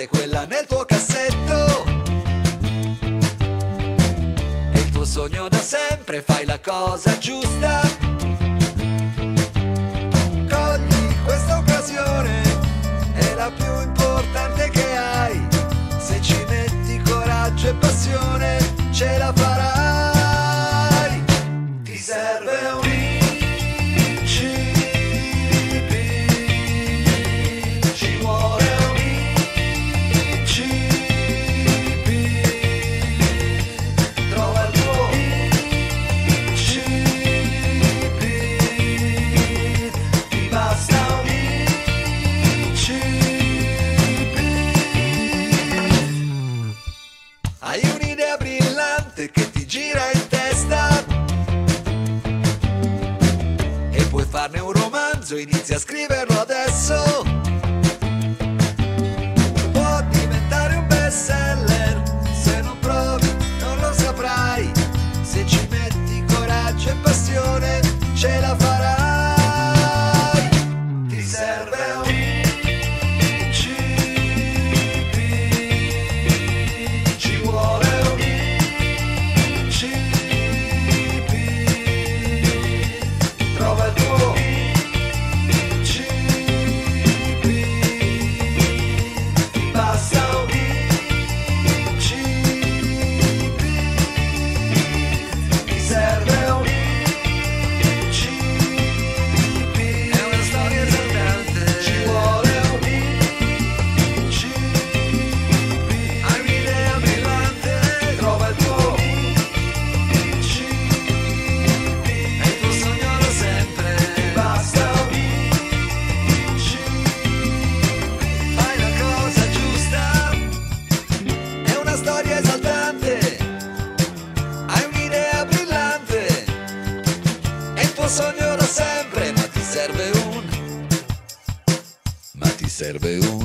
mente quella nel tuo cassetto. È il tuo sogno da sempre, fai la cosa giusta. tira in testa e puoi farne un romanzo, inizia a scriverlo adesso. That'll be.